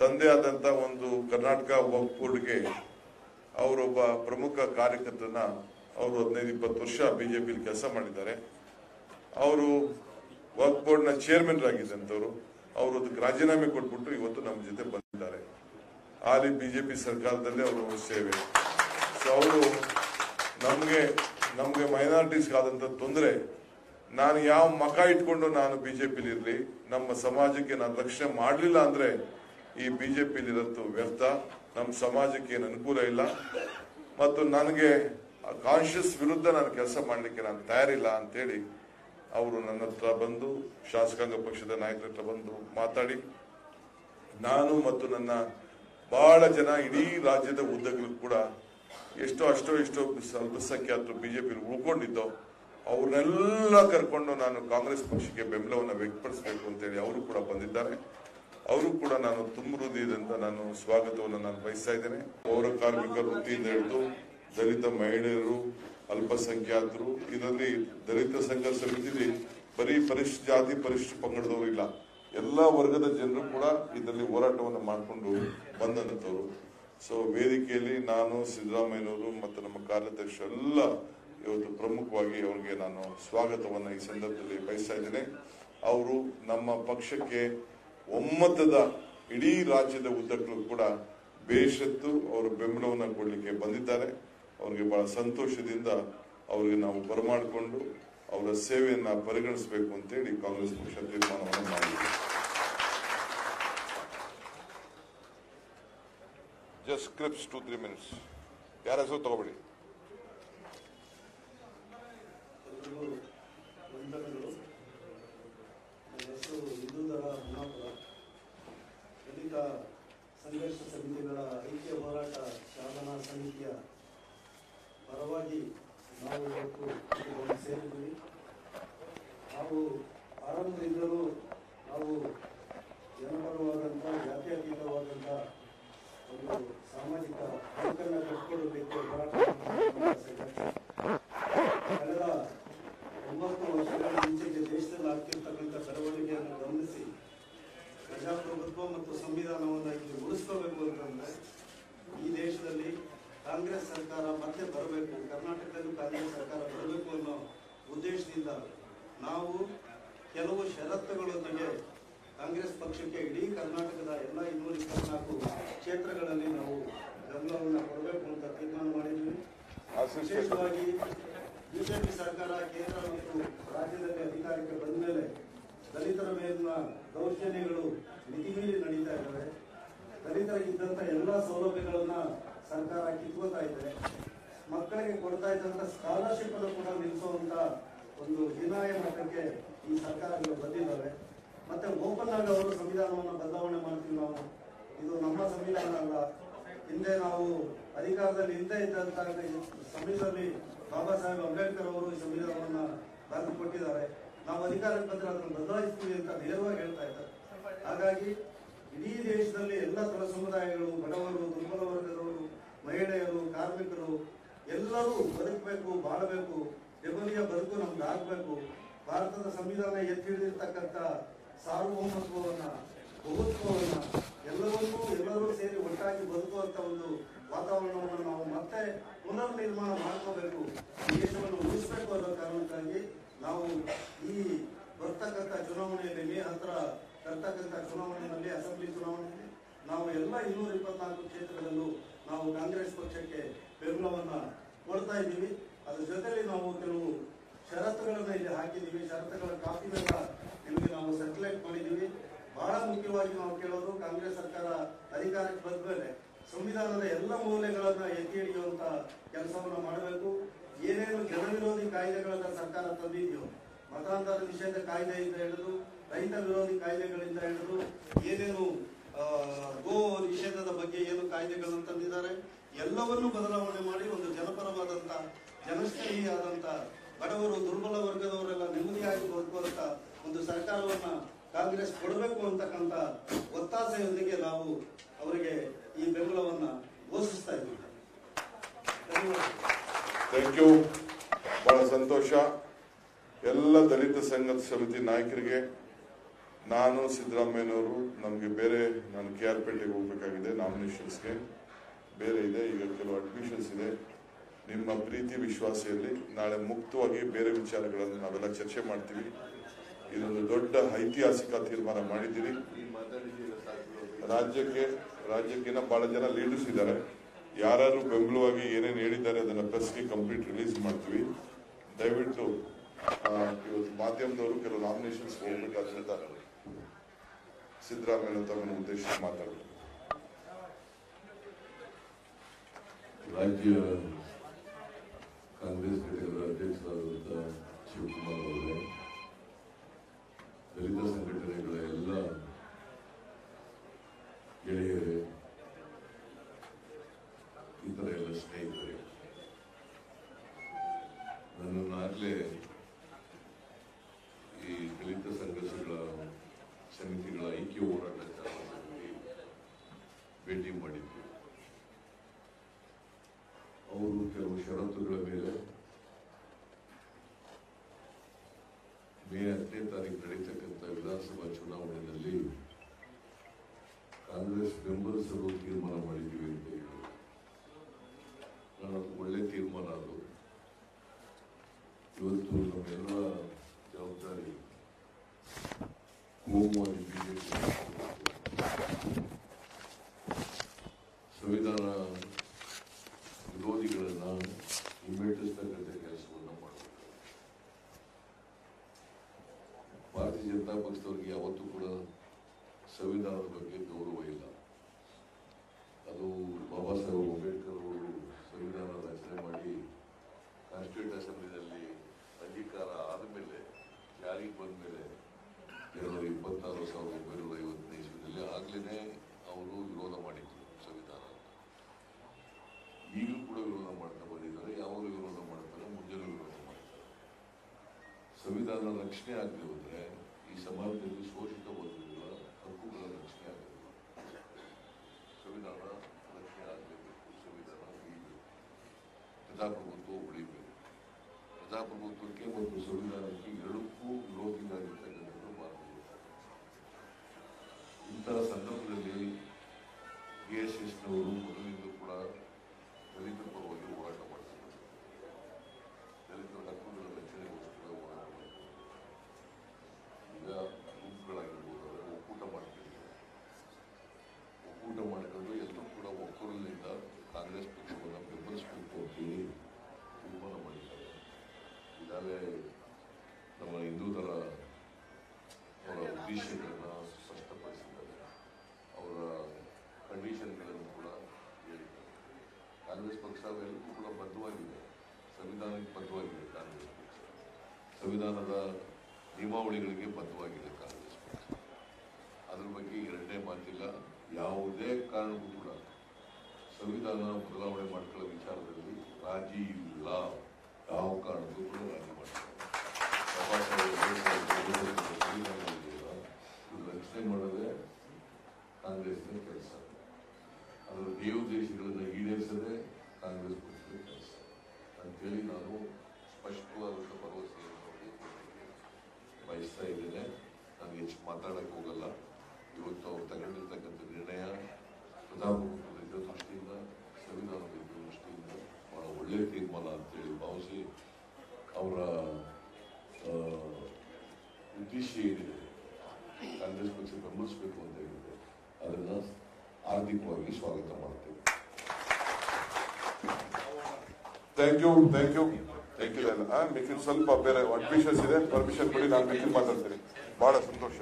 ತಂದೆ ಆದಂತ ಒಂದು ಕರ್ನಾಟಕ ವಕ್ಫ್ ಬೋರ್ಡ್ಗೆ ಅವರೊಬ್ಬ ಪ್ರಮುಖ ಕಾರ್ಯಕರ್ತನ ಅವರು ಹದಿನೈದು ಇಪ್ಪತ್ತು ವರ್ಷ ಬಿಜೆಪಿಲಿ ಕೆಲಸ ಮಾಡಿದ್ದಾರೆ. ಅವರು ವಕ್ಫ್ ಬೋರ್ಡ್ನ ಚೇರ್ಮನ್ ಆಗಿದ್ದಂಥವ್ರು ಅವರು ಅದಕ್ಕೆ ರಾಜೀನಾಮೆ ಕೊಟ್ಬಿಟ್ಟು ಇವತ್ತು ನಮ್ಮ ಜೊತೆ ಬಂದಿದ್ದಾರೆ. ಹಾಲಿ ಬಿಜೆಪಿ ಸರ್ಕಾರದಲ್ಲೇ ಅವರು ಸೇವೆ. ಸೊ ಅವರು ನಮಗೆ ನಮಗೆ ಮೈನಾರಿಟೀಸ್ಗೆ ಆದಂತ ತೊಂದರೆ. ನಾನು ಯಾವ ಮಕ ಇಟ್ಕೊಂಡು ನಾನು ಬಿಜೆಪಿಲಿ ಇರಲಿ, ನಮ್ಮ ಸಮಾಜಕ್ಕೆ ನಾನು ರಕ್ಷಣೆ ಮಾಡಲಿಲ್ಲ ಅಂದ್ರೆ ಈ ಬಿಜೆಪಿಲಿ ಇರೋದು ವ್ಯರ್ಥ. ನಮ್ಮ ಸಮಾಜಕ್ಕೆ ಏನು ಅನುಕೂಲ ಇಲ್ಲ. ಮತ್ತು ನನಗೆ ಕಾನ್ಶಿಯಸ್ ವಿರುದ್ಧ ನಾನು ಕೆಲಸ ಮಾಡಲಿಕ್ಕೆ ನಾನು ತಯಾರಿಲ್ಲ ಅಂತೇಳಿ ಅವರು ನನ್ನ ಹತ್ರ ಬಂದು, ಶಾಸಕಾಂಗ ಪಕ್ಷದ ನಾಯಕರ ಹತ್ರ ಬಂದು ಮಾತಾಡಿ. ನಾನು ಮತ್ತು ನನ್ನ ಬಹಳ ಜನ ಇಡೀ ರಾಜ್ಯದ ಉದ್ದಗಳು ಕೂಡ ಎಷ್ಟೋ ಅಷ್ಟೋ ಇಷ್ಟೋ ಅಲ್ಪಸಂಖ್ಯಾತರು ಬಿಜೆಪಿ ಉಳ್ಕೊಂಡಿದ್ದೋ, ಅವ್ರನ್ನೆಲ್ಲ ಕರ್ಕೊಂಡು ನಾನು ಕಾಂಗ್ರೆಸ್ ಪಕ್ಷಕ್ಕೆ ಬೆಂಬಲವನ್ನು ವ್ಯಕ್ತಪಡಿಸಬೇಕು ಅಂತೇಳಿ ಅವರು ಕೂಡ ಬಂದಿದ್ದಾರೆ. ಅವರು ಕೂಡ ನಾನು ತುಂಬ ಹೃದಯದಿಂದ ನಾನು ಸ್ವಾಗತವನ್ನು ನಾನು ಬಯಸ್ತಾ ಇದ್ದೇನೆ. ಪೌರ ಕಾರ್ಮಿಕ ವೃತ್ತಿಯಿಂದ ಹಿಡಿದು ದಲಿತ ಮಹಿಳೆಯರು, ಅಲ್ಪಸಂಖ್ಯಾತರು, ಇದರಲ್ಲಿ ದಲಿತ ಸಂಘ ಸಮಿತಿಯಲ್ಲಿ ಬರೀ ಪರಿಶ್, ಜಾತಿ ಪರಿಶಿಷ್ಟ ಪಂಗಡದವರು ಇಲ್ಲ. ಎಲ್ಲಾ ವರ್ಗದ ಜನರು ಕೂಡ ಇದರಲ್ಲಿ ಹೋರಾಟವನ್ನು ಮಾಡಿಕೊಂಡು ಬಂದಂತವರು ಸೊ ವೇದಿಕೆಯಲ್ಲಿ ನಾನು ಸಿದ್ದರಾಮಯ್ಯನವರು ಮತ್ತು ನಮ್ಮ ಕಾರ್ಯಾಧ್ಯಕ್ಷ ಎಲ್ಲ ಇವತ್ತು ಪ್ರಮುಖವಾಗಿ ಅವರಿಗೆ ನಾನು ಸ್ವಾಗತವನ್ನು ಈ ಸಂದರ್ಭದಲ್ಲಿ ಬಯಸ್ತಾ ಇದ್ದೇನೆ. ಅವರು ನಮ್ಮ ಪಕ್ಷಕ್ಕೆ ಒಮ್ಮತದ ಇಡೀ ರಾಜ್ಯದ ಉದ್ದಕ್ಕೂ ಕೂಡ ಬೇಷತ್ತು ಅವರ ಬೆಂಬಲವನ್ನು ಕೊಡಲಿಕ್ಕೆ ಬಂದಿದ್ದಾರೆ. ಅವರಿಗೆ ಬಹಳ ಸಂತೋಷದಿಂದ ಅವರಿಗೆ ನಾವು ಬರಮಾಡಿಕೊಂಡು ಅವರ ಸೇವೆಯನ್ನು ಪರಿಗಣಿಸಬೇಕು ಅಂತೇಳಿ ಕಾಂಗ್ರೆಸ್ ಪಕ್ಷ ತೀರ್ಮಾನವನ್ನು ಮಾಡಿದೆ. ಜಸ್ಟ್ ಕ್ರಿಪ್ಸ್ ಟು ತ್ರೀ ಮಿನಿಟ್ಸ್ ಯಾರ ಹೆಸರು ತಗೋಬೇಡಿ ಎಲ್ರಿಗೂ ವಂದನೆಗಳು ನನ್ನ ಹೆಸರು ಹಿಂದೂದರ ಹೊನ್ನಾಪುರ ದಲಿತ ಸಂಘರ್ಷ ಸಮಿತಿಗಳ ಐಕ್ಯ ಹೋರಾಟ ಸಾಧನಾ ಸಮಿತಿಯ ಪರವಾಗಿ ನಾವು ಇವತ್ತು ಇಲ್ಲಿ ಬಂದು ಸೇರಿದ್ದೀವಿ ನಾವು ಆರಂಭದಿಂದಲೂ ನಾವು ಜನಪರವಾದಂಥ ಜಾತ್ಯತೀತವಾದಂಥ ಒಂದು ಸಾಮಾಜಿಕ ಬದುಕನ್ನು ಕಟ್ಟಿಕೊಳ್ಳಬೇಕು ಹೋರಾಟ ಮಾಡುವಂಥ ಸಂಘರ್ಷ ಕಳೆದ ಒಂಬತ್ತು ವರ್ಷಗಳ ಮುಂಚೆಗೆ ದೇಶದಲ್ಲಿ ಆಗ್ತಿರ್ತಕ್ಕಂಥ ಬೆಳವಣಿಗೆಯನ್ನು ಗಮನಿಸಿ ಪ್ರಜಾಪ್ರಭುತ್ವ ಮತ್ತು ಸಂವಿಧಾನವನ್ನು ಇಲ್ಲಿ ಉಳಿಸ್ಕೋಬೇಕು ಅಂತಂದ್ರೆ ಈ ದೇಶದಲ್ಲಿ ಕಾಂಗ್ರೆಸ್ ಸರ್ಕಾರ ಮತ್ತೆ ಬರಬೇಕು, ಕರ್ನಾಟಕದಲ್ಲಿ ಕಾಂಗ್ರೆಸ್ ಸರ್ಕಾರ ಬರಬೇಕು ಅನ್ನೋ ಉದ್ದೇಶದಿಂದ ನಾವು ಕೆಲವು ಷರತ್ತುಗಳೊಂದಿಗೆ ಕಾಂಗ್ರೆಸ್ ಪಕ್ಷಕ್ಕೆ ಇಡೀ ಕರ್ನಾಟಕದ ಎಲ್ಲ ಇನ್ನೂರ ಇಪ್ಪತ್ನಾಲ್ಕು ಕ್ಷೇತ್ರಗಳಲ್ಲಿ ನಾವು ಬೆಂಬಲವನ್ನು ಕೊಡಬೇಕು ಅಂತ ತೀರ್ಮಾನ ಮಾಡಿದ್ವಿ. ವಿಶೇಷವಾಗಿ ಬಿಜೆಪಿ ಸರ್ಕಾರ ಕೇಂದ್ರ ಮತ್ತು ರಾಜ್ಯದಲ್ಲಿ ಅಧಿಕಾರಕ್ಕೆ ಬಂದ ಮೇಲೆ ದಲಿತರ ಮೇಲಿನ ದೌರ್ಜನ್ಯಗಳು ಮಿತಿಮೀರಿ ನಡೀತಾ ಇದ್ದಾವೆ. ದಲಿತರಿಗಿದ್ದಂಥ ಎಲ್ಲ ಸೌಲಭ್ಯಗಳನ್ನ ಸರ್ಕಾರ ಕಿತ್ಕೋತಾ ಇದೆ ಮಕ್ಕಳಿಗೆ ಕೊಡ್ತಾ ಇದ್ದಂಥ ಸ್ಕಾಲರ್ಶಿಪ್ ಅನ್ನು ಕೂಡ ನಿಲ್ಲಿಸುವಂತ ಒಂದು ಹೀನಾಯ ಮಟ್ಟಕ್ಕೆ ಈ ಸರ್ಕಾರಗಳು ಬಂದಿದ್ದಾವೆ. ಮತ್ತೆ ಓಪನ್ ಅವರು ಸಂವಿಧಾನವನ್ನು ಬದಲಾವಣೆ ಮಾಡ್ತೀವಿ ನಾವು. ಇದು ನಮ್ಮ ಸಂವಿಧಾನ ಅಲ್ಲ. ಹಿಂದೆ ನಾವು ಅಧಿಕಾರದಲ್ಲಿ ಹಿಂದೆ ಇದ್ದಂತ ಸಮಯದಲ್ಲಿ ಬಾಬಾ ಸಾಹೇಬ್ ಅಂಬೇಡ್ಕರ್ ಅವರು ಈ ಸಂವಿಧಾನವನ್ನ ಬರೆದು ಕೊಟ್ಟಿದ್ದಾರೆ. ನಾವು ಅಧಿಕಾರಕ್ಕೆ ಬಂದರೆ ಅದನ್ನು ಬದಲಾಯಿಸ್ತೀವಿ ಅಂತ ನೇರವಾಗಿ ಹೇಳ್ತಾ ಇದ್ದಾರೆ. ಹಾಗಾಗಿ ಇಡೀ ದೇಶದಲ್ಲಿ ಎಲ್ಲ ಕುಲ ಸಮುದಾಯಗಳು ಬಡವರು ದುರ್ಬಲ ಮಹಿಳೆಯರು, ಕಾರ್ಮಿಕರು ಎಲ್ಲರೂ ಬದುಕಬೇಕು, ಬಾಳಬೇಕು ನೆಮ್ಮದಿಯ ಬದುಕು ನಮ್ಗೆ ಆಗಬೇಕು. ಭಾರತದ ಸಂವಿಧಾನ ಎತ್ತಿ ಹಿಡಿದಿರ್ತಕ್ಕಂಥ ಬಹುತ್ವವನ್ನು ಎಲ್ಲವನ್ನೂ ಎಲ್ಲರೂ ಸೇರಿ ಒಟ್ಟಾಗಿ ಬದುಕುವಂಥ ಒಂದು ವಾತಾವರಣವನ್ನು ನಾವು ಮತ್ತೆ ಪುನರ್ ನಿರ್ಮಾಣ ಮಾಡ್ಕೋಬೇಕು, ದೇಶವನ್ನು ಉಳಿಸಬೇಕು ಅನ್ನೋ ಕಾರಣಕ್ಕಾಗಿ ನಾವು ಈ ಬರ್ತಕ್ಕಂಥ ಚುನಾವಣೆಯಲ್ಲಿ, ಮೇ ಹತ್ರ ಬರ್ತಕ್ಕಂಥ ಚುನಾವಣೆಯಲ್ಲಿ, ಅಸೆಂಬ್ಲಿ ಚುನಾವಣೆಯಲ್ಲಿ ನಾವು ಎಲ್ಲ ಇನ್ನೂರ ಇಪ್ಪತ್ನಾಲ್ಕು ಕ್ಷೇತ್ರಗಳಲ್ಲೂ ನಾವು ಕಾಂಗ್ರೆಸ್ ಪಕ್ಷಕ್ಕೆ ಬೆಂಬಲವನ್ನು ಕೊಡ್ತಾ ಇದ್ದೀವಿ. ಅದ್ರ ಜೊತೆಯಲ್ಲಿ ನಾವು ಕೆಲವು ಷರತ್ತುಗಳನ್ನು ಇಲ್ಲಿ ಹಾಕಿದ್ದೀವಿ. ಷರತ್ತುಗಳ ಕಾಪಿಗಳನ್ನ ನಿಮಗೆ ನಾವು ಸರ್ಕ್ಯುಲೇಟ್ ಮಾಡಿದ್ದೀವಿ. ಬಹಳ ಮುಖ್ಯವಾಗಿ ನಾವು ಕೇಳೋದು ಕಾಂಗ್ರೆಸ್ ಸರ್ಕಾರ ಅಧಿಕಾರಕ್ಕೆ ಬಂದ ಮೇಲೆ ಸಂವಿಧಾನದ ಎಲ್ಲ ಮೌಲ್ಯಗಳನ್ನು ಎತ್ತಿ ಹಿಡಿಯುವಂತ ಕೆಲಸವನ್ನು ಮಾಡಬೇಕು. ಏನೇನು ಜನವಿರೋಧಿ ಕಾಯ್ದೆಗಳನ್ನ ಸರ್ಕಾರ ತಂದಿದೆಯೋ, ಮತಾಂತರ ನಿಷೇಧ ಕಾಯ್ದೆಯಿಂದ ಹಿಡಿದು, ರೈತ ವಿರೋಧಿ ಕಾಯ್ದೆಗಳಿಂದ ಹಿಡಿದು, ಏನೇನು ಗೋ ನಿಷೇಧದ ಬಗ್ಗೆ ಏನು ಕಾಯ್ದೆಗಳನ್ನು ತಂದಿದ್ದಾರೆ? ಎಲ್ಲವನ್ನೂ ಬದಲಾವಣೆ ಮಾಡಿ ಒಂದು ಜನಪರವಾದಂತ ಜನಸ್ನೇಹಿಯಾದಂತಹ ಬಡವರು, ದುರ್ಬಲ ವರ್ಗದವರೆಲ್ಲ ನೆಮ್ಮದಿಯಾಗಿ ಬದುಕುವಂತ ಒಂದು ಸರ್ಕಾರವನ್ನ ಕಾಂಗ್ರೆಸ್ ಕೊಡಬೇಕು ಅಂತಕ್ಕಂಥ ಒತ್ತಾಸೆಯೊಂದಿಗೆ ನಾವು ಅವರಿಗೆ ಈ ಬೆಂಬಲವನ್ನ ಘೋಷಿಸ್ತಾ ಇದ್ದೀವಿ. ಥ್ಯಾಂಕ್ ಯು ಬಹಳ ಸಂತೋಷ. ಎಲ್ಲ ದಲಿತ ಸಂಘದ ಸಮಿತಿ ನಾಯಕರಿಗೆ ನಾನು ಸಿದ್ದರಾಮಯ್ಯನವರು, ನಮಗೆ ಬೇರೆ ನಾನು ಕೆ ಆರ್ ಪೇಟೆಗೆ ಹೋಗಬೇಕಾಗಿದೆ ನಾಮಿನೇಷನ್ಸ್ಗೆ. ಬೇರೆ ಇದೆ, ಈಗ ಕೆಲವು ಅಡ್ಮಿಷನ್ಸ್ ಇದೆ. ನಿಮ್ಮ ಪ್ರೀತಿ ವಿಶ್ವಾಸದಲ್ಲಿ ನಾಳೆ ಮುಕ್ತವಾಗಿ ಬೇರೆ ವಿಚಾರಗಳನ್ನು ನಾವೆಲ್ಲ ಚರ್ಚೆ ಮಾಡ್ತೀವಿ. ಇದೊಂದು ದೊಡ್ಡ ಐತಿಹಾಸಿಕ ತೀರ್ಮಾನ ಮಾಡಿದ್ದೀರಿ. ರಾಜ್ಯಕ್ಕೆ, ರಾಜ್ಯಕ್ಕಿನ್ನ ಬಹಳ ಜನ ಲೀಡರ್ಸ್ ಇದ್ದಾರೆ. ಯಾರು ಬೆಂಬಲವಾಗಿ ಏನೇನು ಹೇಳಿದ್ದಾರೆ ಅದನ್ನ ಪ್ರೆಸ್ಗೆ ಕಂಪ್ಲೀಟ್ ರಿಲೀಸ್ ಮಾಡ್ತೀವಿ. ದಯವಿಟ್ಟು ಇವತ್ತು ಮಾಧ್ಯಮದವರು ಕೆಲವು ನಾಮಿನೇಷನ್ಸ್ ಹೋಗ್ಬೇಕಾದ್ರಿಂದ ಸಿದ್ದರಾಮಯ್ಯ ತಮ್ಮನ್ನು ಉದ್ದೇಶಿಸಿ ಮಾತಾಡಬೇಕು. ರಾಜ್ಯ ಕಾಂಗ್ರೆಸ್ ಘಟಕದ ಅಧ್ಯಕ್ಷರಾದಂಥ ಶಿವಕುಮಾರ್ ಅವರೇ ದಲಿತ ಸಂಘಟನೆಗಳ ಎಲ್ಲ ಗೆಳೆಯರೇ ಇತರ ಎಲ್ಲ ಸ್ನೇಹಿತರೆ ನನ್ನನ್ನಾಗಲೇ ಈ ದಲಿತ ಸಂಘರ್ಷಗಳ ಸಮಿತಿಗಳ ಐಕ್ಯ ಹೋರಾಟ ಚಾಲನೆಯಲ್ಲಿ ಭೇಟಿ ಮಾಡಿದ್ವಿ ಅವರು ಕೆಲವು ಷರತ್ತುಗಳ ಮೇಲೆ ಮೇ ಹತ್ತನೇ ತಾರೀಕು ನಡೀತಕ್ಕಂಥ ವಿಧಾನಸಭಾ ಚುನಾವಣೆಯಲ್ಲಿ ಕಾಂಗ್ರೆಸ್ ಬೆಂಬಲಿಸಲು ತೀರ್ಮಾನ ಮಾಡಿದ್ದೀವಿ ಅಂತ ಹೇಳಿದ್ರು. ಒಳ್ಳೆ ತೀರ್ಮಾನ ಅದು. ಇವತ್ತು ನಮ್ಮೆಲ್ಲ ಜವಾಬ್ದಾರಿ ಕೋಮುವಾದಿ ಬಿಜೆಪಿ ಸಂವಿಧಾನ ವಿರೋಧಿಗಳನ್ನ ಹಿಮ್ಮೆಟ್ಟಿಸ್ತಕ್ಕಂಥ ಕೆಲಸವನ್ನು ಮಾಡಬೇಕು ಭಾರತೀಯ ಜನತಾ ಪಕ್ಷದವರಿಗೆ ಯಾವತ್ತೂ ಕೂಡ ಸಂವಿಧಾನದ ಬಗ್ಗೆ ಗೌರವ ಇಲ್ಲ ಅದು ಬಾಬಾ ಸಾಹೇಬ್ ಅಂಬೇಡ್ಕರ್ ಅವರು ಸಂವಿಧಾನ ರಚನೆ ಮಾಡಿ ಕಾನ್ಸ್ಟಿಟ್ಯೂಟ್ ಅಸೆಂಬ್ಲಿನಲ್ಲಿ ಅಂಗೀಕಾರ ಆದಮೇಲೆ ಜಾರಿಗೆ ಬಂದ ಮೇಲೆ ಎರಡು ಇಪ್ಪತ್ತಾರು ಸಾವಿರದ ಒಂಬೈನೂರ ಐವತ್ತನೇ ಇಸ್ವಿನಲ್ಲಿ ಆಗ್ಲೇ ಅವರು ವಿರೋಧ ಮಾಡಿದ್ರು ಸಂವಿಧಾನ ಈಗಲೂ ಕೂಡ ವಿರೋಧ ಮಾಡ್ತಾ ಬಂದಿದ್ದಾರೆ ಯಾವಾಗ ವಿರೋಧ ಮಾಡ್ತಾರೆ ಮುಂಜಾನೆ ವಿರೋಧ ಮಾಡ್ತಾರೆ ಸಂವಿಧಾನ ರಕ್ಷಣೆ ಆಗದೆ ಹೋದ್ರೆ ಈ ಸಮಾಜದಲ್ಲಿ ಶೋಷಿತ ವರ್ಗಗಳ ಹಕ್ಕುಗಳ ರಕ್ಷಣೆ ಆಗೋದಿಲ್ಲ ಸಂವಿಧಾನ ರಕ್ಷಣೆ ಆಗಲೇಬೇಕು ಸಂವಿಧಾನ ಉಳಿಬೇಕು ಪ್ರಜಾಪ್ರಭುತ್ವ ಉಳಿಬೇಕು ಪ್ರಜಾಪ್ರಭುತ್ವಕ್ಕೆ ಮತ್ತು ಸಂವಿಧಾನಕ್ಕೆ ಎರಡಕ್ಕೂ ವಿರೋಧಿಯಾಗಿರ್ತಕ್ಕಂಥದ್ದು ಭಾರತೀಯ ಜನತಾ ಪಕ್ಷ. ಇಂತಹ ಸಂದರ್ಭದಲ್ಲಿ ಬಿ ಎಸ್ ಎಸ್ನವರು ಮೊದಲಿಂದ ಕೂಡ ದಲಿತರ ಪರವಾಗಿ ಹೋರಾಟ ಮಾಡ್ತಾರೆ ದಲಿತರ ಹಕ್ಕುಗಳ ರಕ್ಷಣೆಗೋಸ್ಕರ ಹೋರಾಟ ಮಾಡ್ತಾರೆ ಈಗ ಗುಂಪುಗಳಾಗಿರ್ಬೋದು ಅದರ ಒಕ್ಕೂಟ ಮಾಡ್ತಿದ್ದಾರೆ ಒಕ್ಕೂಟ ಮಾಡ್ಕೊಂಡು ಎಲ್ಲರೂ ಕೂಡ ಒಕ್ಕೂರಲಿಂದ ಕಾಂಗ್ರೆಸ್ ಪಕ್ಷವನ್ನು ಬೆಂಬಲಿಸಬೇಕು ಅಂತೇಳಿ ತೀರ್ಮಾನ ಮಾಡಿದ್ದಾರೆ ಈಗಾಗಲೇ ನಮ್ಮ ಹಿಂದೂತರ ಅವರ ಉದ್ದೇಶಗಳನ್ನು ಸ್ಪಷ್ಟಪಡಿಸಿದ್ದಾರೆ ಅವರ ಕಂಡೀಷನ್ಗಳನ್ನು ಕೂಡ ಹೇಳಿದ್ದಾರೆ ಪಕ್ಷ ಕೂಡ ಬದ್ಧವಾಗಿದೆ. ಸಂವಿಧಾನಕ್ಕೆ ಬದ್ಧವಾಗಿದೆ ಕಾಂಗ್ರೆಸ್ ಸಂವಿಧಾನದ ನಿಯಮಾವಳಿಗಳಿಗೆ ಬದ್ಧವಾಗಿದೆ ಕಾಂಗ್ರೆಸ್ ಪಕ್ಷ. ಅದ್ರ ಬಗ್ಗೆ ಎರಡನೇ ಮಾತಿಲ್ಲ. ಯಾವುದೇ ಕಾರಣಕ್ಕೂ ಕೂಡ ಸಂವಿಧಾನ ಬದಲಾವಣೆ ಮಾಡ್ಕೊಳ್ಳೋ ವಿಚಾರದಲ್ಲಿ ರಾಜಿ ಇಲ್ಲ. ಯಾವ ಕಾರಣಕ್ಕೂ ಕೂಡ ರಾಜಿ ಮಾಡ್ತಾರೆ ರಕ್ಷಣೆ ಮಾಡೋದೇ ಕಾಂಗ್ರೆಸ್ನ ಕೆಲಸ. ಅದರ ದೇವದೇಶಗಳನ್ನು ಈಡೇರಿಸದೆ ಕಾಂಗ್ರೆಸ್ ಪಕ್ಷದ ಕೆಲಸ ಅಂತೇಳಿ ನಾನು ಸ್ಪಷ್ಟವಾದಂಥ ಭರವಸೆಯನ್ನು ಬಯಸ್ತಾ ಇದ್ದೇನೆ ನಾನು ಹೆಚ್ಚು ಹೋಗಲ್ಲ ಇವತ್ತು ಅವ್ರು ತಗೊಂಡಿರ್ತಕ್ಕಂಥ ನಿರ್ಣಯ ಪ್ರಜಾಪ್ರಭುತ್ವದ ಹಿತದೃಷ್ಟಿಯಿಂದ ಸಂವಿಧಾನದ ಹಿತದೃಷ್ಟಿಯಿಂದ ಬಹಳ ಒಳ್ಳೆಯ ತೀರ್ಮಾನ ಅಂತೇಳಿ ಭಾವಿಸಿ ಅವರ ಉದ್ದೇಶ ಏನಿದೆ ಕಾಂಗ್ರೆಸ್ ಪಕ್ಷ ಬೆಂಬಲಿಸಬೇಕು ಅಂತ ಹೇಳಿದೆ ಅದನ್ನು ಆರ್ಥಿಕವಾಗಿ ಸ್ವಾಗತ ಮಾಡ್ತೇವೆ thank you thank you thank you ಮಿಕ್ಕಿದ ಸ್ವಲ್ಪ ಬೇರೆ ಅಡ್ಮಿಷನ್ಸ್ ಇದೆ. ಪರ್ಮಿಷನ್ ಕೊಡಿ ನಾನು ಮಿಕ್ಕಿದ ಮಾತಾಡ್ತೀನಿ. ಬಹಳ ಸಂತೋಷ.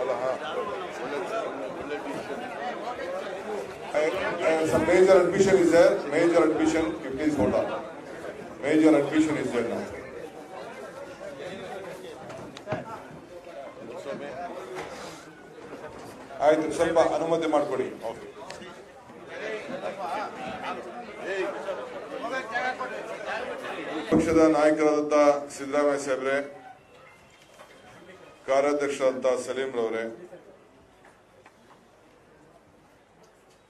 ಅಲ್ಲ ಹಾ. Uh, some major admission is there, major admission, you please hold on. Major admission is there now. ಆಯ್ತು, ಸ್ವಲ್ಪ ಅನುಮತಿ ಮಾಡಿಕೊಡಿ ಓಕೆ ಪಕ್ಷದ ನಾಯಕರಾದಂಥ ಸಿದ್ದರಾಮಯ್ಯ ಸಾಹೇಬ್ರೆ ಕಾರ್ಯಾಧ್ಯಕ್ಷರಾದಂಥ ಸಲೀಂ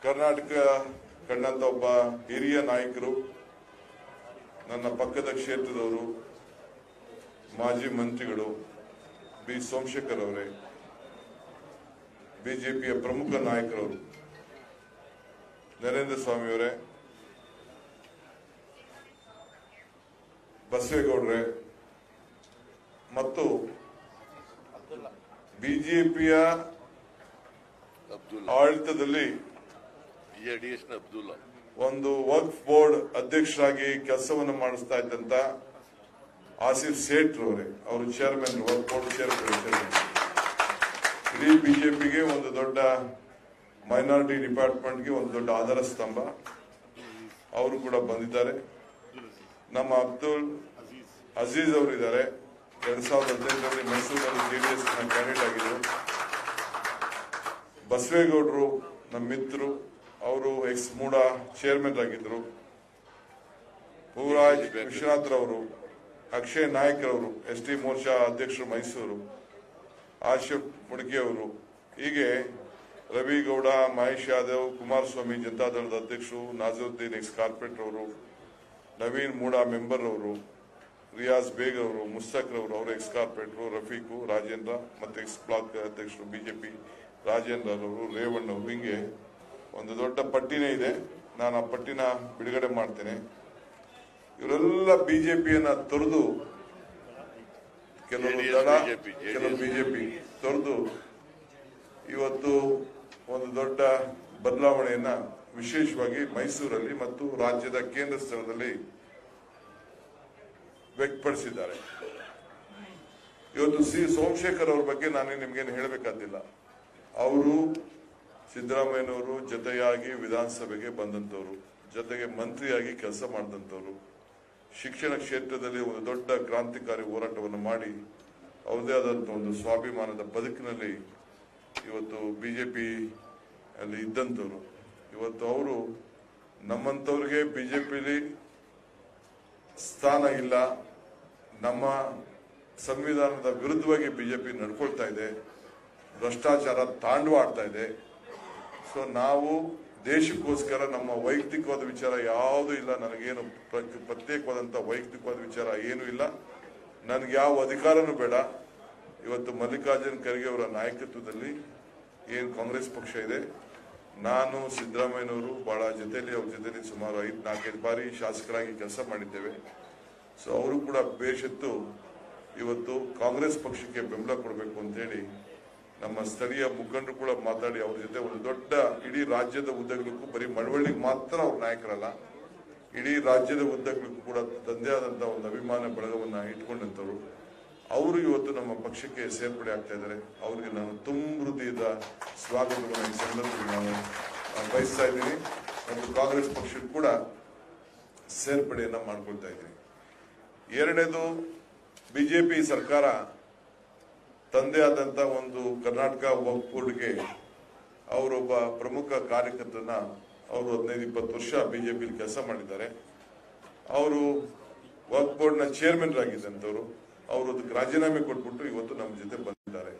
ಕರ್ನಾಟಕ ಕಂಡಂತ ಒಬ್ಬ ಹಿರಿಯ ನಾಯಕರು ನನ್ನ ಪಕ್ಕದ ಕ್ಷೇತ್ರದವರು ಮಾಜಿ ಮಂತ್ರಿಗಳು ಬಿ. ಸೋಮಶೇಖರ್ ಅವರೇ ಬಿಜೆಪಿಯ ಪ್ರಮುಖ ನಾಯಕರವರು ನರೇಂದ್ರ ಸ್ವಾಮಿ ಅವರೇ ಬಸವೇಗೌಡ್ರೆ ಮತ್ತು ಬಿಜೆಪಿಯ ಆಡಳಿತದಲ್ಲಿ ಅಬ್ದುಲ್ಲಾ. ಒಂದು ವಕ್ಫ್ ಬೋರ್ಡ್ ಅಧ್ಯಕ್ಷರಾಗಿ ಕೆಲಸವನ್ನು ಮಾಡಿಸ್ತಾ ಇದ್ದಂತ ಆಸಿಫ್ ಸೇಠ್ ಅವರೇ. ಅವರು ಚೇರ್ಮನ್ ವಕ್ಫ್ ಬೋರ್ಡ್ ಚೇರ್ಮನ್ ಇಡೀ ಬಿಜೆಪಿಗೆ ಒಂದು ದೊಡ್ಡ ಮೈನಾರಿಟಿ ಡಿಪಾರ್ಟ್ಮೆಂಟ್ಗೆ ಒಂದು ದೊಡ್ಡ ಆಧಾರ ಸ್ತಂಭ. ಅವರು ಕೂಡ ಬಂದಿದ್ದಾರೆ. ನಮ್ಮ ಅಬ್ದುಲ್ ಅಜೀಜ್ ಅವರು ಇದ್ದಾರೆ ಎರಡ್ ಸಾವಿರದ ಹದಿನೆಂಟರಲ್ಲಿ ಮೈಸೂರಿನಲ್ಲಿ ಜೆಡಿಎಸ್ ಕ್ಯಾಂಡಿಡೇಟ್ ಆಗಿದ್ದರು. ಬಸವೇಗೌಡರು, ನಮ್ಮ ಮಿತ್ರರು ಅವರು ಎಕ್ಸ್ ಮೂಡ ಚೇರ್ಮನ್ ಆಗಿದ್ರು. ಭೂರಾಜ್ ವಿಶ್ವನಾಥ್ ರವರು, ಅಕ್ಷಯ್ ನಾಯಕ್ ಅವರು ಎಸ್ ಟಿ ಮೋರ್ಚಾ ಅಧ್ಯಕ್ಷರು ಮೈಸೂರು, ಆಶಿಫ್ ಅವರು, ಹೀಗೆ ರವಿಗೌಡ, ಮಹೇಶ್ ಯಾದವ್, ಕುಮಾರಸ್ವಾಮಿ ಜನತಾದಳದ ಅಧ್ಯಕ್ಷರು, ನಾಜರುದ್ದೀನ್ ಎಕ್ಸ್ ಕಾರ್ಪೊರೇಟರ್ ಅವರು ನವೀನ್ ಮೂಡಾ ಮೆಂಬರ್ ಅವರು ರಿಯಾಜ್ ಬೇಗ್ ಅವರು ಮುಸ್ತಕ್ ಅವರು ಅವರು ಎಕ್ಸ್ ಕಾರ್ಪೊರೇಟರ್ ರಫೀಕು, ರಾಜೇಂದ್ರ, ಮತ್ತೆ ಎಕ್ಸ್ ಬ್ಲಾಕ್ ಅಧ್ಯಕ್ಷರು, ಬಿಜೆಪಿ, ರಾಜೇಂದ್ರ ಅವರು ರೇವಣ್ಣ ಅವರು ಹಿಂಗೆ ಒಂದು ದೊಡ್ಡ ಪಟ್ಟಿನೇ ಇದೆ. ನಾನು ಆ ಪಟ್ಟಿನ ಬಿಡುಗಡೆ ಮಾಡ್ತೇನೆ. ಇವರೆಲ್ಲ ಬಿಜೆಪಿಯನ್ನ ತೊರೆದು ಕೆಲವು ಜನ ದಳ ಕೆಲವು ಬಿಜೆಪಿ ತೊರೆದು ಇವತ್ತು ಒಂದು ದೊಡ್ಡ ಬದಲಾವಣೆಯನ್ನ ವಿಶೇಷವಾಗಿ ಮೈಸೂರಲ್ಲಿ ಮತ್ತು ರಾಜ್ಯದ ಕೇಂದ್ರ ಸ್ಥಳದಲ್ಲಿ ವ್ಯಕ್ತಪಡಿಸಿದ್ದಾರೆ. ಇವತ್ತು ಸಿ ಸೋಮಶೇಖರ್ ಅವ್ರ ಬಗ್ಗೆ ನಾನು ನಿಮ್ಗೇನು ಹೇಳಬೇಕಾದಿಲ್ಲ ಅವರು ಸಿದ್ದರಾಮಯ್ಯನವರು ಜೊತೆಯಾಗಿ ವಿಧಾನಸಭೆಗೆ ಬಂದಂತವರು ಜೊತೆಗೆ ಮಂತ್ರಿಯಾಗಿ ಕೆಲಸ ಮಾಡಿದಂಥವರು. ಶಿಕ್ಷಣ ಕ್ಷೇತ್ರದಲ್ಲಿ ಒಂದು ದೊಡ್ಡ ಕ್ರಾಂತಿಕಾರಿ ಹೋರಾಟವನ್ನು ಮಾಡಿ ಅವರದೇ ಆದಂಥ ಒಂದು ಸ್ವಾಭಿಮಾನದ ಬದುಕಿನಲ್ಲಿ ಇವತ್ತು ಬಿಜೆಪಿ ಅಲ್ಲಿ ಇದ್ದಂಥವ್ರು. ಇವತ್ತು ಅವರು ನಮ್ಮಂಥವ್ರಿಗೆ ಬಿಜೆಪಿಲಿ ಸ್ಥಾನ ಇಲ್ಲ. ನಮ್ಮ ಸಂವಿಧಾನದ ವಿರುದ್ಧವಾಗಿ ಬಿಜೆಪಿ ನಡ್ಕೊಳ್ತಾ ಇದೆ. ಭ್ರಷ್ಟಾಚಾರ ತಾಂಡವಾಡ್ತಾ ಇದೆ. ಸೊ ನಾವು ದೇಶಕ್ಕೋಸ್ಕರ ನಮ್ಮ ವೈಯಕ್ತಿಕವಾದ ವಿಚಾರ ಯಾವುದೂ ಇಲ್ಲ. ನನಗೇನು ಪ್ರ- ಪ್ರತ್ಯೇಕವಾದಂತ ವೈಯಕ್ತಿಕವಾದ ವಿಚಾರ ಏನೂ ಇಲ್ಲ. ನನಗೆ ಯಾವ ಅಧಿಕಾರನೂ ಬೇಡ. ಇವತ್ತು ಮಲ್ಲಿಕಾರ್ಜುನ್ ಖರ್ಗೆ ಅವರ ನಾಯಕತ್ವದಲ್ಲಿ ಏನು ಕಾಂಗ್ರೆಸ್ ಪಕ್ಷ ಇದೆ. ನಾನು ಸಿದ್ದರಾಮಯ್ಯನವರು ಭಾಳ ಜೊತೆಯಲ್ಲಿ ಅವ್ರ ಜೊತೆಯಲ್ಲಿ ಸುಮಾರು ಐದು ನಾಲ್ಕೈದು ಬಾರಿ ಶಾಸಕರಾಗಿ ಕೆಲಸ ಮಾಡಿದ್ದೇವೆ. ಸೊ ಅವರು ಕೂಡ ಬೇಷತ್ತು ಇವತ್ತು ಕಾಂಗ್ರೆಸ್ ಪಕ್ಷಕ್ಕೆ ಬೆಂಬಲ ಕೊಡಬೇಕು ಅಂತೇಳಿ ನಮ್ಮ ಸ್ಥಳೀಯ ಮುಖಂಡರು ಕೂಡ ಮಾತಾಡಿ ಅವ್ರ ಜೊತೆ ಒಂದು ದೊಡ್ಡ ಇಡೀ ರಾಜ್ಯದ ಉದ್ದಗಲಕ್ಕೂ ಬರೀ ಮಳವಳ್ಳಿಗೆ ಮಾತ್ರ ಅವ್ರ ನಾಯಕರಲ್ಲ. ಇಡೀ ರಾಜ್ಯದ ಉದ್ದಗಲಕ್ಕೂ ಕೂಡ ತಂದೆ ಆದಂತ ಒಂದು ಅಭಿಮಾನ, ಬಳಗವನ್ನ ಇಟ್ಕೊಂಡಂತವ್ರು ಅವರು ಇವತ್ತು ನಮ್ಮ ಪಕ್ಷಕ್ಕೆ ಸೇರ್ಪಡೆ ಆಗ್ತಾ ಇದ್ದಾರೆ. ಅವರಿಗೆ ನಾನು ತುಂಬ ಹೃದಯದ ಸ್ವಾಗತವನ್ನು ಈ ಸಂದರ್ಭದಲ್ಲಿ ನಾನು ಬಯಸ್ತಾ ಇದ್ದೀನಿ. ಮತ್ತು ಕಾಂಗ್ರೆಸ್ ಪಕ್ಷಕ್ಕೂ ಕೂಡ ಸೇರ್ಪಡೆಯನ್ನ ಮಾಡ್ಕೊಳ್ತಾ ಇದ್ದೀನಿ. ಎರಡನೇದು, ಬಿಜೆಪಿ ಸರ್ಕಾರ ತಂದೆ ಆದಂತ ಒಂದು ಕರ್ನಾಟಕ ವಕ್ಫ್ ಬೋರ್ಡ್ಗೆ ಅವರೊಬ್ಬ ಪ್ರಮುಖ ಕಾರ್ಯಕರ್ತನ ಅವರು ಹದಿನೈದು ಇಪ್ಪತ್ತು ವರ್ಷ ಬಿಜೆಪಿ ಕೆಲಸ ಮಾಡಿದ್ದಾರೆ. ಅವರು ವಕ್ಫ್ ಬೋರ್ಡ್ನ ಚೇರ್ಮನ್ ಆಗಿದ್ದಂಥವ್ರು ಅವರು ಅದಕ್ಕೆ ರಾಜೀನಾಮೆ ಕೊಟ್ಬಿಟ್ಟು ಇವತ್ತು ನಮ್ಮ ಜೊತೆ ಬಂದಿದ್ದಾರೆ.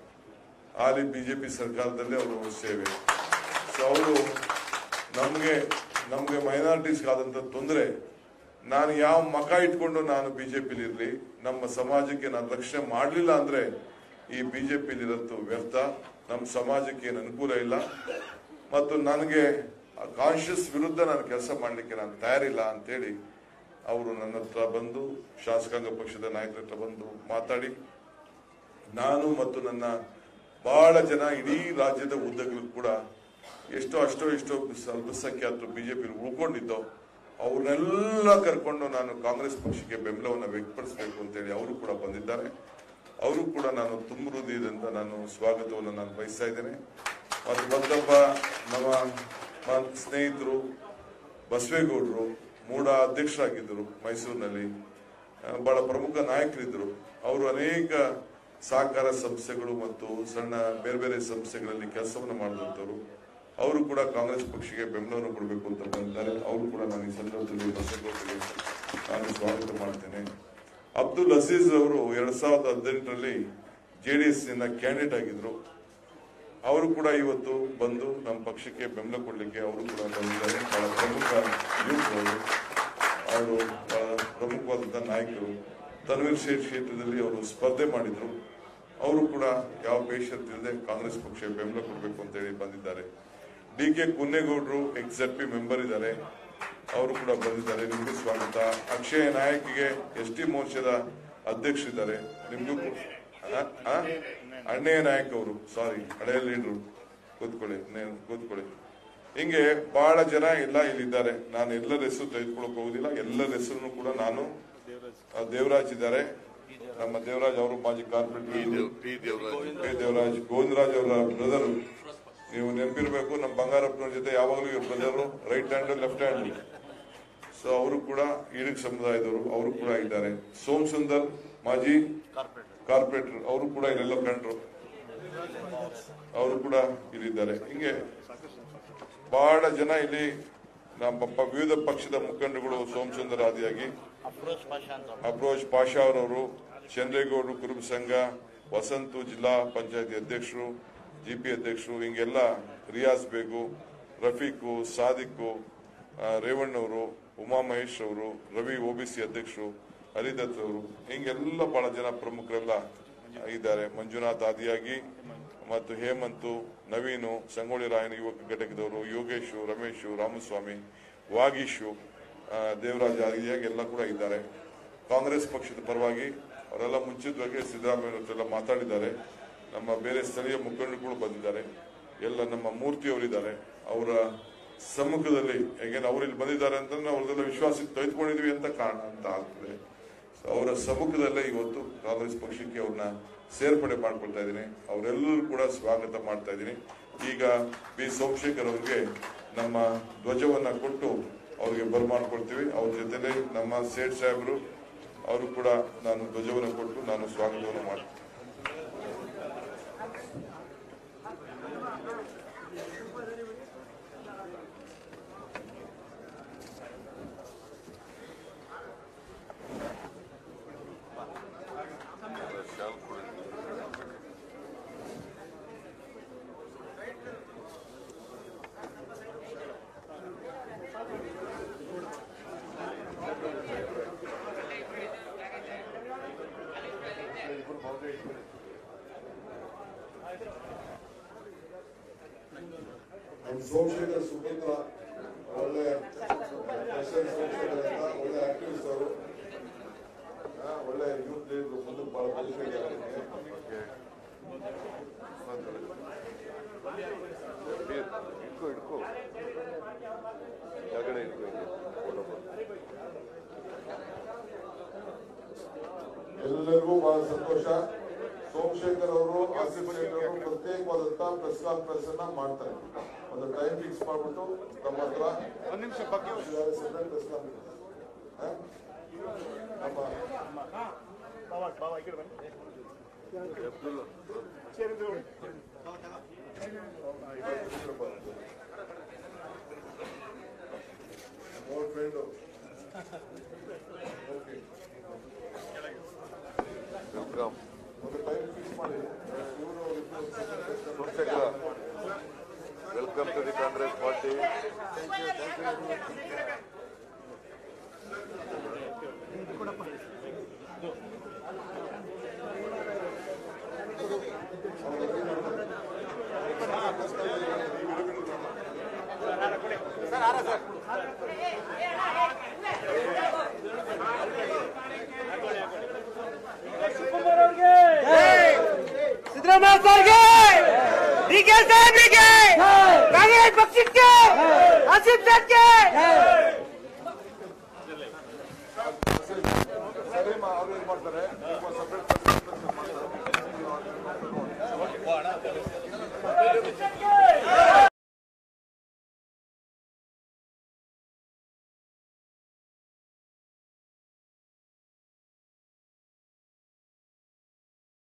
ಹಾಲಿ ಬಿಜೆಪಿ ಸರ್ಕಾರದಲ್ಲಿ ಅವರು ಸೇವೆ. ಸೊ ಅವರು ನಮಗೆ ನಮಗೆ ಮೈನಾರಿಟೀಸ್ ಆದಂತ ತೊಂದರೆ. ನಾನು ಯಾವ ಮಕ ಇಟ್ಕೊಂಡು ನಾನು ಬಿಜೆಪಿಲಿ ಇರಲಿ, ನಮ್ಮ ಸಮಾಜಕ್ಕೆ ನಾನು ರಕ್ಷಣೆ ಮಾಡಲಿಲ್ಲ ಅಂದ್ರೆ ಈ ಬಿಜೆಪಿಲಿ ಇರೋದು ವ್ಯರ್ಥ. ನಮ್ಮ ಸಮಾಜಕ್ಕೆ ಏನು ಅನುಕೂಲ ಇಲ್ಲ. ಮತ್ತು ನನಗೆ ಕಾನ್ಷಿಯಸ್ ವಿರುದ್ಧ ನಾನು ಕೆಲಸ ಮಾಡಲಿಕ್ಕೆ ನಾನು ತಯಾರಿಲ್ಲ ಅಂತೇಳಿ ಅವರು ನನ್ನ ಹತ್ರ ಬಂದು, ಶಾಸಕಾಂಗ ಪಕ್ಷದ ನಾಯಕರ ಹತ್ರ ಬಂದು ಮಾತಾಡಿ. ನಾನು ಮತ್ತು ನನ್ನ ಬಹಳ ಜನ ಇಡೀ ರಾಜ್ಯದ ಉದ್ದಗಳು ಕೂಡ ಎಷ್ಟೋ ಅಷ್ಟೋ ಇಷ್ಟೋ ಅಲ್ಪಸಂಖ್ಯಾತರು ಬಿಜೆಪಿ ಉಳ್ಕೊಂಡಿದ್ದೋ, ಅವ್ರನ್ನೆಲ್ಲ ಕರ್ಕೊಂಡು ನಾನು ಕಾಂಗ್ರೆಸ್ ಪಕ್ಷಕ್ಕೆ ಬೆಂಬಲವನ್ನು ವ್ಯಕ್ತಪಡಿಸಬೇಕು ಅಂತೇಳಿ ಅವರು ಕೂಡ ಬಂದಿದ್ದಾರೆ. ಅವರು ಕೂಡ ನಾನು ತುಂಬ ಹೃದಯದಿಂದ ನಾನು ಸ್ವಾಗತವನ್ನು ನಾನು ಬಯಸ್ತಾ ಇದ್ದೇನೆ. ಮತ್ತು ಮತ್ತೊಬ್ಬ ನಮ್ಮ ಸ್ನೇಹಿತರು ಬಸವೇಗೌಡರು ಮೂಡ ಅಧ್ಯಕ್ಷರಾಗಿದ್ದರು ಮೈಸೂರಿನಲ್ಲಿ. ಬಹಳ ಪ್ರಮುಖ ನಾಯಕರಿದ್ದರು. ಅವರು ಅನೇಕ ಸಹಕಾರ ಸಂಸ್ಥೆಗಳು ಮತ್ತು ಸಣ್ಣ ಬೇರೆ ಬೇರೆ ಸಂಸ್ಥೆಗಳಲ್ಲಿ ಕೆಲಸವನ್ನು ಮಾಡಿದಂಥವ್ರು. ಅವರು ಕೂಡ ಕಾಂಗ್ರೆಸ್ ಪಕ್ಷಕ್ಕೆ ಬೆಂಬಲವನ್ನು ಕೊಡಬೇಕು ಅಂತ ಬಂದಿದ್ದಾರೆ. ಅವರು ಕೂಡ ನಾನು ಈ ಸಂದರ್ಭದಲ್ಲಿ ಬಸವೇಗೌಡರಿಗೆ ನಾನು ಸ್ವಾಗತ ಮಾಡ್ತೇನೆ. ಅಬ್ದುಲ್ ಅಜೀಜ್ ಅವರು ಎರಡ್ ಸಾವಿರದ ಹದಿನೆಂಟರಲ್ಲಿ ಜೆಡಿಎಸ್ನಿಂದ ಕ್ಯಾಂಡಿಡೇಟ್ ಆಗಿದ್ರು. ಅವರು ಕೂಡ ಇವತ್ತು ಬಂದು ನಮ್ಮ ಪಕ್ಷಕ್ಕೆ ಬೆಂಬಲ ಕೊಡಲಿಕ್ಕೆ ಅವರು ಕೂಡ ಬಂದಿದ್ದಾರೆ. ಬಹಳ ಪ್ರಮುಖ ಯುವಕರು ಅವರು. ಬಹಳ ಪ್ರಮುಖವಾದಂಥ ನಾಯಕರು. ತನ್ವೀರ್ ಶೇಟ್ ಕ್ಷೇತ್ರದಲ್ಲಿ ಅವರು ಸ್ಪರ್ಧೆ ಮಾಡಿದ್ರು. ಅವರು ಕೂಡ ಯಾವ ಬೇಷತ್ತಿಲ್ಲದೆ ಕಾಂಗ್ರೆಸ್ ಪಕ್ಷಕ್ಕೆ ಬೆಂಬಲ ಕೊಡಬೇಕು ಅಂತ ಹೇಳಿ ಬಂದಿದ್ದಾರೆ. ಡಿ ಕೆ ಕುನ್ನೇಗೌಡರು ಎಕ್ಸ್ ಮೆಂಬರ್ ಇದ್ದಾರೆ. ಅವರು ಕೂಡ ಬಂದಿದ್ದಾರೆ. ನಿಮಗೂ ಸ್ವಾಗತ. ಅಕ್ಷಯ ನಾಯಕಿಗೆ ಎಸ್ ಟಿ ಮೋರ್ಚಾದ ಅಧ್ಯಕ್ಷರಿದ್ದಾರೆ. ನಿಮಗೂ ಅಣ್ಣಯ್ಯ ನಾಯಕ್ ಅವರು. ಸಾರಿ ಹಳೆಯ ಲೀಡ್ರು ಕೂತ್ಕೊಳ್ಳಿ ಕೂತ್ಕೊಳ್ಳಿ. ಹಿಂಗೆ ಬಹಳ ಜನ ಎಲ್ಲ ಇಲ್ಲಿದ್ದಾರೆ. ನಾನು ಎಲ್ಲರ ಹೆಸರು ತೆಗೆದುಕೊಳ್ಳಕ್ ಹೋಗುದಿಲ್ಲ. ಎಲ್ಲರ ಹೆಸರು ಕೂಡ ನಾನು ದೇವರಾಜ್ ಇದ್ದಾರೆ. ನಮ್ಮ ದೇವರಾಜ್ ಅವರು ಮಾಜಿ ಕಾರ್ಪೊರೇಟರ್ ಪಿ ದೇವರಾಜ್. ಗೋವಿಂದರಾಜ್ ಅವರ ಬ್ರದರ್ ನೀವು ನೆನಪಿರ್ಬೇಕು ನಮ್ಮ ಬಂಗಾರಪ್ಪನವ್ರ ಜೊತೆ ಯಾವಾಗಲೂ brother right hand left hand so ಅವರು ಕೂಡ ಈಡಿಗ್ ಸಮುದಾಯದವರು, ಅವರು ಕೂಡ ಇದ್ದಾರೆ. ಸೋಮ್ ಸುಂದರ್, ಮಾಜಿ ಕಾರ್ಪೊರೇಟರ್, ಅವರು ಕೂಡ ಇಲ್ಲೆಲ್ಲ ಕಂಡ್ರು. ಅವರು ಕೂಡ ಇಲ್ಲಿದ್ದಾರೆ. ಹಿಂಗೆ ಬಹಳ ಜನ ಇಲ್ಲಿ ನಮ್ಮ ವಿವಿಧ ಪಕ್ಷದ ಮುಖಂಡಗಳು ಸೋಮಸುಂದರ್ ಆದಿಯಾಗಿ. ಅಪ್ರೋಚ್ ಪಾಷಾ ಅವರವರು, ಚಂದ್ರೇಗೌಡರು, ಕುರುಬ ಸಂಘ, ವಸಂತು ಜಿಲ್ಲಾ ಪಂಚಾಯತಿ ಅಧ್ಯಕ್ಷರು, ಜಿಪಿ ಅಧ್ಯಕ್ಷರು, ಹಿಂಗೆಲ್ಲ ರಿಯಾಜ್ ಬೇಗು, ರಫೀಕು, ಸಾದಿಕ್ಕು ರೇವಣ್ಣವರು ಉಮಾ ಮಹೇಶ್ ಅವರು, ರವಿ ಓಬಿಸಿ ಅಧ್ಯಕ್ಷರು, ಹರಿದತ್ ಅವರು, ಹಿಂಗೆಲ್ಲ ಬಹಳ ಜನ ಪ್ರಮುಖರೆಲ್ಲ ಇದ್ದಾರೆ ಮಂಜುನಾಥ್ ಆದಿಯಾಗಿ ಮತ್ತು ಹೇಮಂತು, ನವೀನು, ಸಂಗೊಳ್ಳಿ ರಾಯನ ಯುವಕ ಘಟಕದವರು, ಯೋಗೇಶು, ರಮೇಶು, ರಾಮಸ್ವಾಮಿ, ವಾಗೀಶು ದೇವರಾಜ ಆದಿಯಾಗಿ ಎಲ್ಲ ಕೂಡ ಇದ್ದಾರೆ. ಕಾಂಗ್ರೆಸ್ ಪಕ್ಷದ ಪರವಾಗಿ ಅವರೆಲ್ಲ ಮುಂಚಿತವಾಗಿ ಸಿದ್ದರಾಮಯ್ಯ ಅವರೆಲ್ಲ ಮಾತಾಡಿದ್ದಾರೆ. ನಮ್ಮ ಬೇರೆ ಸ್ಥಳೀಯ ಮುಖಂಡರುಗಳು ಬಂದಿದ್ದಾರೆ. ಎಲ್ಲ ನಮ್ಮ ಮೂರ್ತಿಯವರಿದ್ದಾರೆ. ಅವರ ಸಮ್ಮುಖದಲ್ಲಿ ಯಾಕೆಂದ್ರೆ ಅವ್ರು ಇಲ್ಲಿ ಬಂದಿದ್ದಾರೆ ಅಂತಂದ್ರೆ ಅವ್ರದೆಲ್ಲ ವಿಶ್ವಾಸ ತೆಗೆದುಕೊಂಡಿದ್ವಿ ಅಂತ ಕಾರಣ ಅಂತ ಆಗ್ತದೆ. ಅವರ ಸಮ್ಮುಖದಲ್ಲೇ ಇವತ್ತು ಕಾಂಗ್ರೆಸ್ ಪಕ್ಷಕ್ಕೆ ಅವ್ರನ್ನ ಸೇರ್ಪಡೆ ಮಾಡ್ಕೊಳ್ತಾ ಇದ್ದೀನಿ. ಅವರೆಲ್ಲರೂ ಕೂಡ ಸ್ವಾಗತ ಮಾಡ್ತಾ ಇದ್ದೀನಿ. ಈಗ ಬಿ ಸೋಮಶೇಖರ್ ಅವ್ರಿಗೆ ನಮ್ಮ ಧ್ವಜವನ್ನ ಕೊಟ್ಟು ಅವ್ರಿಗೆ ಬರ್ಮಾಡ್ಕೊಳ್ತೀವಿ ಅವ್ರ ಜೊತೆಲೆ ನಮ್ಮ ಸೇಠ್ ಸಾಹೇಬರು, ಅವರು ಕೂಡ ನಾನು ಧ್ವಜವನ್ನು ಕೊಟ್ಟು ನಾನು ಸ್ವಾಗತವನ್ನು ಮಾಡ್ತೀನಿ. ಸೋಮಶೇಖರ್ ಸುಪುತ್ರ ಒಳ್ಳೆ ಒಳ್ಳೆ ಆಕ್ಟಿವಿಸ್ಟ್ ಅವರು. ಒಳ್ಳೆ ಯೂತ್ ಲೀಡರ್ ಮುಂದೆ ಬಹಳ ಭವಿಷ್ಯ. ಎಲ್ಲರಿಗೂ ಬಹಳ ಸಂತೋಷ. ಸೋಮಶೇಖರ್ ಅವರು, ಆಸಿಫ್ ಶೇಖರ್ ಅವರು ಪ್ರತ್ಯೇಕವಾದಂತ ಪ್ರೆಸ್ ಕಾನ್ಫರೆನ್ಸ್ ಅನ್ನ ಮಾಡ್ತಾರೆ ಒಂದು ಟೈಮ್ ಫಿಕ್ಸ್ ಮಾಡ್ಬಿಟ್ಟು ತಮ್ಮ ಹತ್ರ ಒಂದ್ ನಿಮಿಷ ಬಗ್ಗೆ ಸೆಪರೇಟ್ ಪ್ರೆಸ್ ಕಾನ್ಫರೆನ್ಸ್ ನಮ್ಮ ಬಾವ ಬಾವ ಈ ಕಡೆ ಬನ್ನಿ Abdul old friend okay welcome ಒಂದು ಟೈಮ್ ಫಿಕ್ಸ್ ಮಾಡಿ ಇವರು Somashekara welcome to the Congress party Siddaramaiah ಸರ್ಗೆ ಡಿ ಕೆ ಸಾಹೇಬ್ರಿಗೆ ಕಾಂಗ್ರೆಸ್ ಪಕ್ಷಕ್ಕೆ ಆಸಿಫ್ ಸರ್ಗೆ ಸರಿ